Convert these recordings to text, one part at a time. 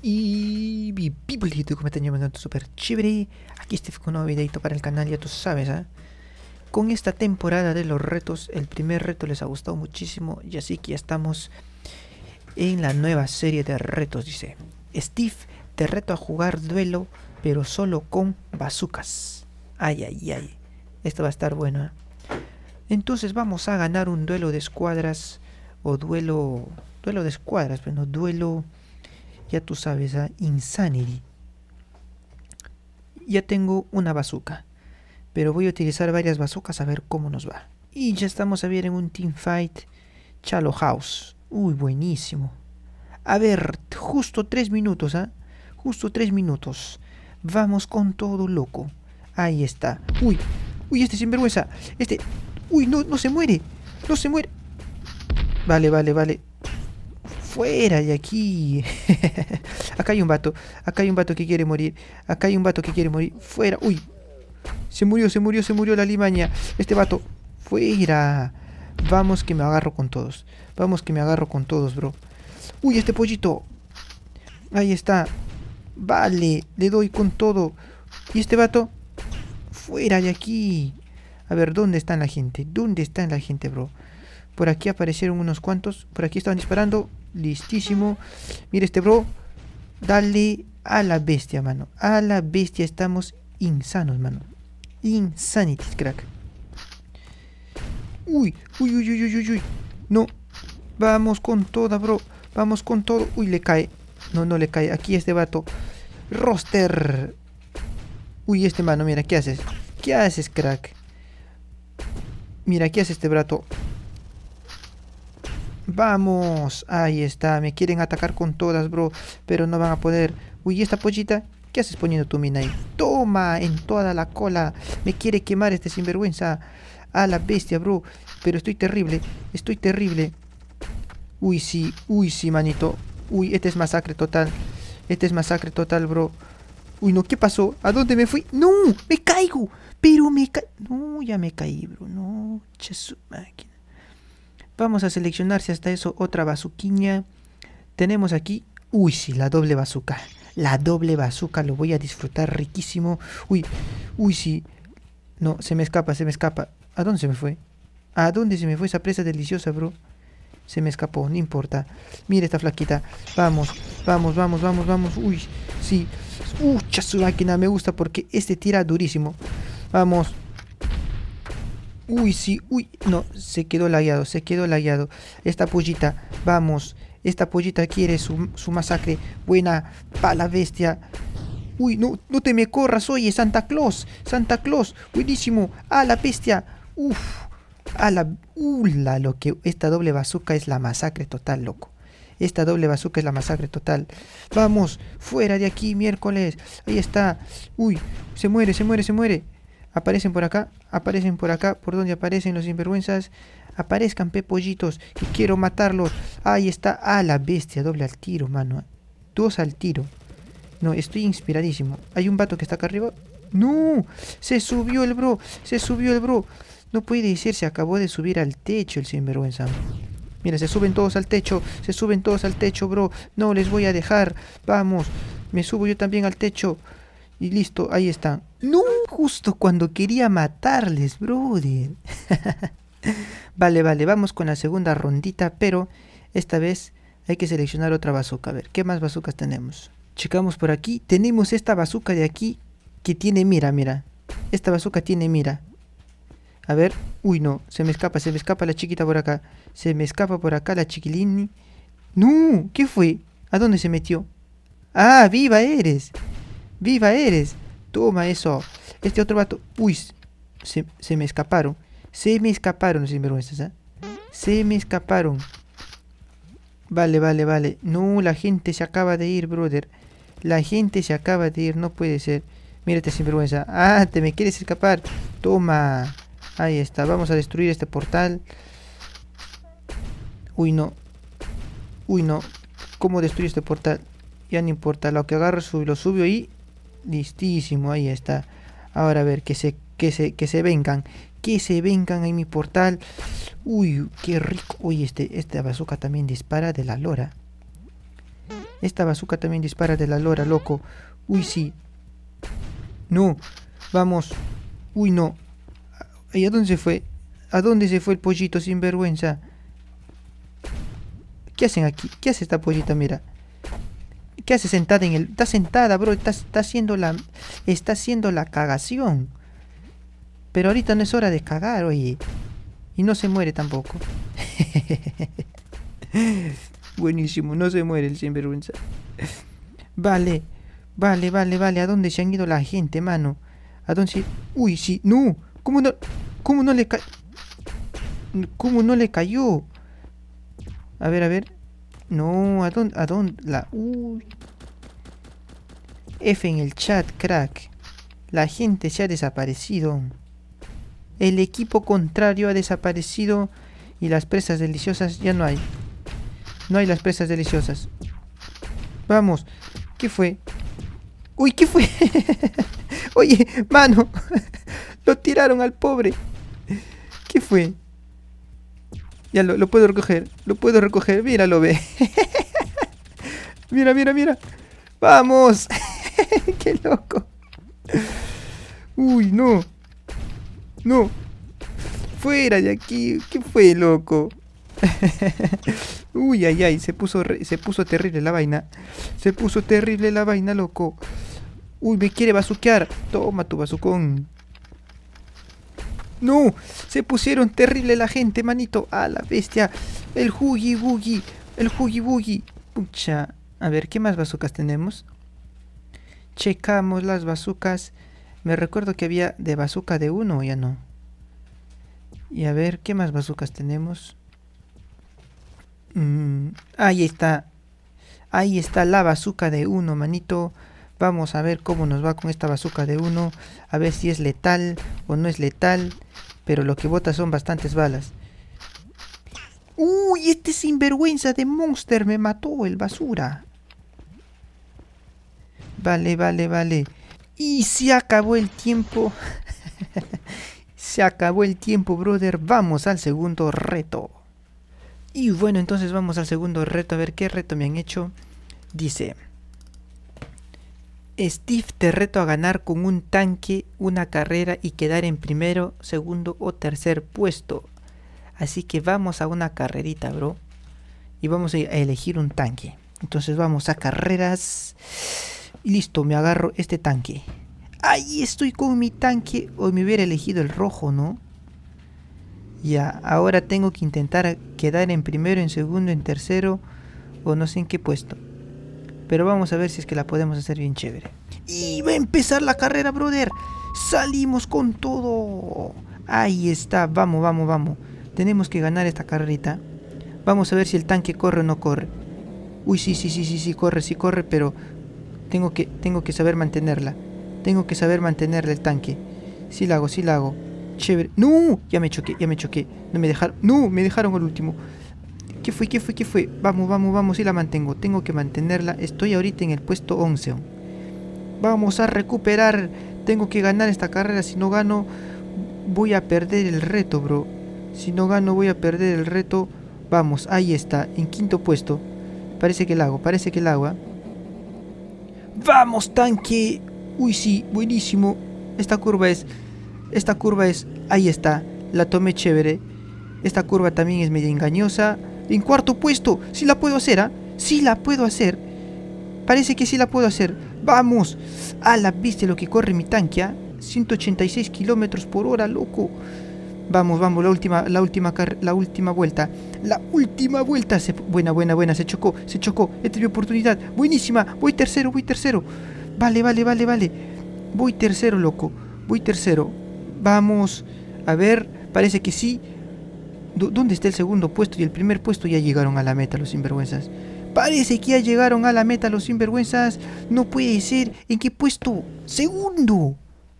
Y mi people YouTube, ¿cómo están? Yo me súper. Aquí estoy con un nuevo videito para el canal, ya tú sabes, ¿ah? Con esta temporada de los retos, el primer reto les ha gustado muchísimo y así que ya estamos en la nueva serie de retos, dice. Steve, te reto a jugar duelo, pero solo con bazucas. Ay, ay, ay. Esto va a estar bueno, ¿eh? Entonces vamos a ganar un duelo de escuadras o duelo... Duelo de escuadras, pero no duelo ya tú sabes, a Insanity. Ya tengo una bazooka, pero voy a utilizar varias bazookas a ver cómo nos va. Y ya estamos a ver en un team fight Chalo House. Uy, buenísimo. A ver, justo tres minutos, ¿ah? Justo tres minutos. Vamos con todo loco. Ahí está. Uy, uy, este sinvergüenza. Este. Uy, no, no se muere. No se muere. Vale, vale, vale. Fuera de aquí. acá hay un vato. Acá hay un vato que quiere morir. Acá hay un vato que quiere morir. Fuera. Uy. Se murió, se murió, se murió la limaña. Este vato. Fuera. Vamos que me agarro con todos. Vamos que me agarro con todos, bro. Uy, este pollito. Ahí está. Vale. Le doy con todo. Y este vato. Fuera de aquí. A ver, ¿dónde está la gente? ¿Dónde está la gente, bro? Por aquí aparecieron unos cuantos. Por aquí estaban disparando. Listísimo. Mira este bro. Dale a la bestia, mano. A la bestia. Estamos insanos, mano. Insanity, crack. Uy, uy, uy, uy, uy, uy. No. Vamos con toda, bro. Vamos con todo. Uy, le cae. No, no le cae. Aquí este vato. Roster. Uy, este mano, mira, ¿qué haces? ¿Qué haces, crack? Mira, ¿qué hace este brato? Vamos, ahí está, me quieren atacar con todas, bro, pero no van a poder. Uy, esta pollita? ¿Qué haces poniendo tu mina ahí? Toma, en toda la cola. Me quiere quemar este sinvergüenza. A la bestia, bro. Pero estoy terrible, estoy terrible. Uy, sí, uy, sí, manito. Uy, este es masacre total. Este es masacre total, bro. Uy, no, ¿qué pasó? ¿A dónde me fui? ¡No! ¡Me caigo! Pero me ca... No, ya me caí, bro. No, che máquina. Vamos a seleccionar si hasta eso otra bazuquiña. Tenemos aquí, uy, sí, la doble bazuca. La doble bazuca, lo voy a disfrutar riquísimo. Uy, uy, sí. No, se me escapa, se me escapa. ¿A dónde se me fue? ¿A dónde se me fue esa presa deliciosa, bro? Se me escapó, no importa. Mira esta flaquita. Vamos, vamos, vamos, vamos, vamos. Uy, sí. Uy, máquina me gusta porque este tira durísimo. Vamos, Uy, sí, uy, no, se quedó lagueado, se quedó lagueado. Esta pollita, vamos, esta pollita quiere su, masacre. Buena, pa' la bestia. Uy, no, no te me corras, oye, Santa Claus, Santa Claus, buenísimo. A la bestia, uf, a la, ula, lo que, esta doble bazooka es la masacre total, loco. Esta doble bazooka es la masacre total. Vamos, fuera de aquí, miércoles. Ahí está. Uy, se muere, se muere, se muere. Aparecen por acá, aparecen por acá, por donde aparecen los sinvergüenzas. Aparezcan pepollitos, que quiero matarlos. Ahí está, ah, la bestia, doble al tiro, mano. Dos al tiro. No, estoy inspiradísimo. Hay un vato que está acá arriba. ¡No! Se subió el bro, se subió el bro. No puede decir, se acabó de subir al techo el sinvergüenza. Mira, se suben todos al techo, se suben todos al techo, bro. No les voy a dejar. Vamos, me subo yo también al techo. Y listo, ahí están. No, justo cuando quería matarles, brother. vale, vale, vamos con la segunda rondita, pero esta vez hay que seleccionar otra bazooka. A ver, ¿qué más bazookas tenemos? Checamos por aquí. Tenemos esta bazooka de aquí que tiene mira, mira. Esta bazooka tiene mira. A ver, uy no, se me escapa, se me escapa la chiquita por acá. Se me escapa por acá la chiquilini. No, ¿qué fue? ¿A dónde se metió? Ah, viva eres. ¡Viva eres! Toma eso. Este otro vato... Uy, se, me escaparon. Se me escaparon sinvergüenzas, ¿eh? Se me escaparon. Vale, vale, vale. No, la gente se acaba de ir, brother. La gente se acaba de ir, no puede ser. Mírate, sinvergüenza. Ah, te me quieres escapar. Toma. Ahí está. Vamos a destruir este portal. Uy, no. Uy, no. ¿Cómo destruir este portal? Ya no importa. Lo que agarro, lo subo ahí Listísimo, ahí está. Ahora a ver, que se, que se, que se vengan. Que se vengan en mi portal. Uy, qué rico. Uy, este, esta bazooka también dispara de la lora. Esta bazooka también dispara de la lora, loco. Uy, sí. No. Vamos. Uy, no. ¿Y a dónde se fue? ¿A dónde se fue el pollito sin vergüenza? ¿Qué hacen aquí? ¿Qué hace esta pollita? Mira. ¿Qué hace sentada en el...? Está sentada, bro. Está, haciendo la... Está haciendo la cagación. Pero ahorita no es hora de cagar, oye. Y no se muere tampoco. Buenísimo, no se muere el sinvergüenza. Vale, vale, vale, vale. ¿A dónde se han ido la gente, mano? ¿A dónde se... Uy, sí, no. ¿Cómo no, cómo no le ca... ¿Cómo no le cayó? A ver, a ver. No, ¿a dónde? ¿A dónde? La... Uy. F en el chat, crack. La gente se ha desaparecido. El equipo contrario ha desaparecido y las presas deliciosas ya no hay. No hay las presas deliciosas. Vamos. ¿Qué fue? Uy, ¿qué fue? Oye, mano. Lo tiraron al pobre. ¿Qué fue? Ya lo, puedo recoger. Lo puedo recoger. Mira, lo ve. mira, mira, mira. Vamos. Qué loco. Uy, no. No. Fuera de aquí. ¿Qué fue, loco? Uy, ay, ay. Se puso, se puso terrible la vaina. Se puso terrible la vaina, loco. Uy, me quiere bazuquear. Toma tu bazucón. No, se pusieron terrible la gente, manito. A la bestia. El Hugi Boogie. El Hugi Boogie. Pucha. A ver, ¿qué más bazucas tenemos? Checamos las bazucas. Me recuerdo que había de bazooka de uno, ya no. Y a ver, ¿qué más bazucas tenemos? Mm, ahí está. Ahí está la bazooka de uno, manito. Vamos a ver cómo nos va con esta bazooka de uno. A ver si es letal o no es letal. Pero lo que bota son bastantes balas. ¡Uy! Este sinvergüenza de Monster me mató el basura. Vale, vale, vale. Y se acabó el tiempo. se acabó el tiempo, brother. Vamos al segundo reto. Y bueno, entonces vamos al segundo reto. A ver qué reto me han hecho. Dice... Steve te reto a ganar con un tanque una carrera y quedar en primero, segundo o tercer puesto. Así que vamos a una carrerita, bro. Y vamos a elegir un tanque. Entonces vamos a carreras. Listo, me agarro este tanque. Ahí estoy con mi tanque. Hoy me hubiera elegido el rojo, ¿no? Ya, ahora tengo que intentar quedar en primero, en segundo, en tercero o no sé en qué puesto. Pero vamos a ver si es que la podemos hacer bien chévere. Y va a empezar la carrera, brother. Salimos con todo. Ahí está, vamos, vamos, vamos. Tenemos que ganar esta carrerita. Vamos a ver si el tanque corre o no corre. Uy, sí, sí, sí, sí, sí, corre, sí corre, pero tengo que, tengo que saber mantenerla. Tengo que saber mantenerla el tanque. Sí la hago, sí la hago. Chévere. ¡No! Ya me choqué, ya me choqué. No me dejaron. ¡No! Me dejaron el último. ¿Qué fue? ¿Qué fue? ¿Qué fue? Vamos, vamos, vamos. Sí la mantengo. Tengo que mantenerla. Estoy ahorita en el puesto 11. Vamos a recuperar. Tengo que ganar esta carrera. Si no gano, voy a perder el reto, bro. Si no gano, voy a perder el reto. Vamos, ahí está. En quinto puesto. Parece que el hago, parece que el agua. ¡Vamos, tanque! Uy, sí, buenísimo. Esta curva es esta curva es, ahí está, la tomé chévere. Esta curva también es medio engañosa. En cuarto puesto, sí la puedo hacer, ¿ah? Sí la puedo hacer. Parece que sí la puedo hacer. ¡Vamos! ¡A la viste lo que corre mi tanque, ¿ah? 186 kilómetros por hora, loco. Vamos, vamos, la última, la última, la última vuelta. La última vuelta. Se, buena, buena, buena. Se chocó, se chocó. Esta es mi oportunidad. Buenísima. Voy tercero, voy tercero. Vale, vale, vale, vale. Voy tercero, loco. Voy tercero. Vamos a ver, parece que sí. ¿Dónde está el segundo puesto y el primer puesto? Ya llegaron a la meta los sinvergüenzas. Parece que ya llegaron a la meta los sinvergüenzas. No puede ser. ¿En qué puesto? Segundo.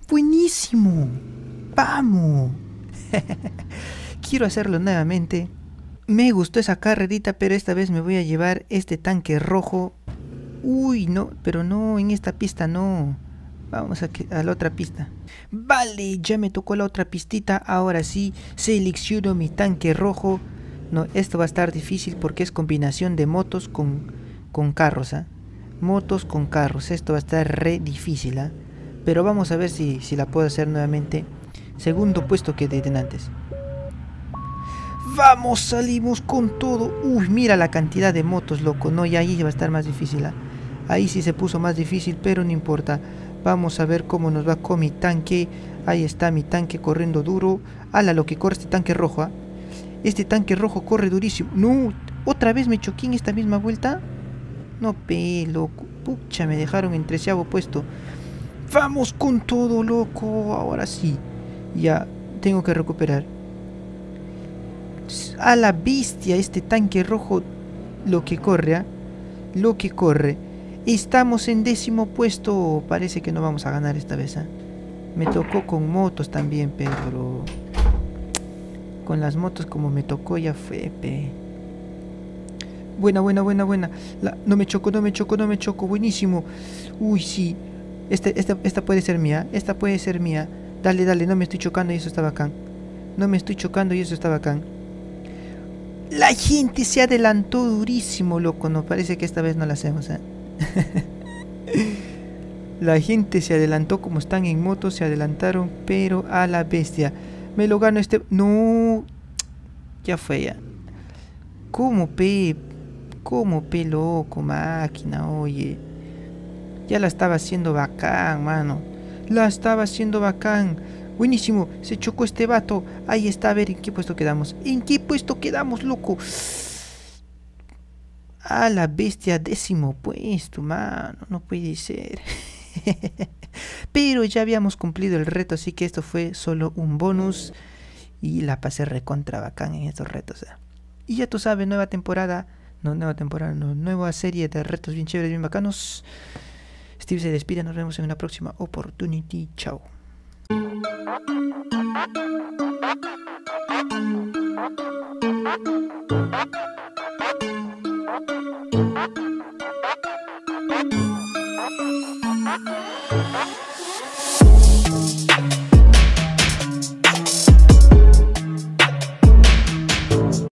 Buenísimo. Vamos. Quiero hacerlo nuevamente. Me gustó esa carrerita, pero esta vez me voy a llevar este tanque rojo. Uy, no, pero no, en esta pista no. Vamos a, la otra pista. Vale, ya me tocó la otra pistita. Ahora sí, selecciono mi tanque rojo. No, esto va a estar difícil porque es combinación de motos con, con carros, ¿ah? Motos con carros. Esto va a estar re difícil, ¿ah? Pero vamos a ver si, si la puedo hacer nuevamente. Segundo puesto que de antes. Vamos, salimos con todo. Uy, mira la cantidad de motos, loco. No, y ahí va a estar más difícil. ¿ah? Ahí sí se puso más difícil, pero no importa. Vamos a ver cómo nos va con mi tanque. Ahí está mi tanque corriendo duro. Ala, lo que corre este tanque rojo. ¿ah? Este tanque rojo corre durísimo. No, otra vez me choqué en esta misma vuelta. No, pe, loco. Pucha, me dejaron en treceavo puesto. Vamos con todo, loco. Ahora sí. Ya, tengo que recuperar. A la bestia, este tanque rojo. Lo que corre, ¿ah? Lo que corre. Estamos en décimo puesto. Parece que no vamos a ganar esta vez, ¿ah? Me tocó con motos también, pero... Con las motos como me tocó ya fue, pe. Buena, buena, buena, buena. no me choco, no me choco, no me choco. Buenísimo. Uy, sí. Este, esta, esta puede ser mía. Esta puede ser mía. Dale, dale, no me estoy chocando y eso está bacán. No me estoy chocando y eso está bacán. La gente se adelantó durísimo, loco. No parece que esta vez no la hacemos, ¿eh? la gente se adelantó como están en moto, se adelantaron, pero a la bestia. Me lo gano este... No. Ya fue ya. ¿Cómo, pe? ¿Cómo, pe, loco, máquina? Oye. Ya la estaba haciendo bacán, mano. La estaba haciendo bacán. Buenísimo, se chocó este vato. Ahí está, a ver en qué puesto quedamos. ¿En qué puesto quedamos, loco? A la bestia, décimo puesto, mano. No puede ser. Pero ya habíamos cumplido el reto, así que esto fue solo un bonus. Y la pasé recontra bacán en estos retos. ¿eh? Y ya tú sabes, nueva temporada. No, nueva temporada, nueva serie de retos bien chéveres, bien bacanos. Steve se despide, nos vemos en una próxima oportunidad. Chao.